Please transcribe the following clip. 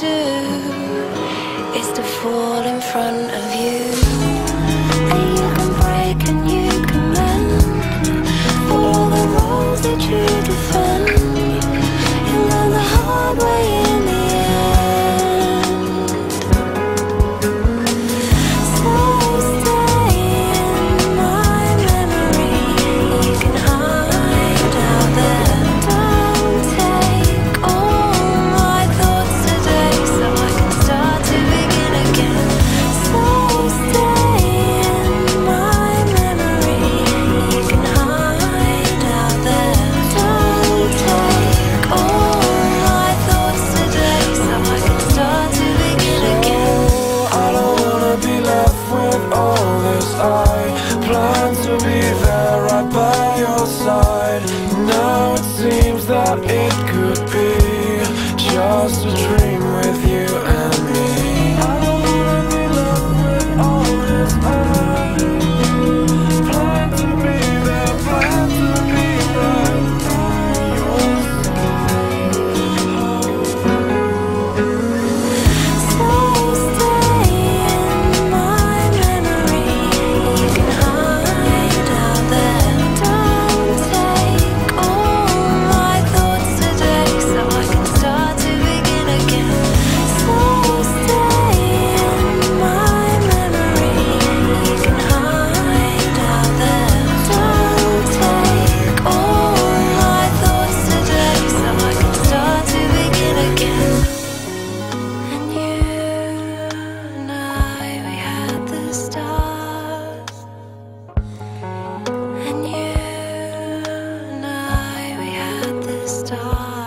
do is to fall in front of you. And you can break and you can mend, for all the rules that you. it could be just a dream with you. star.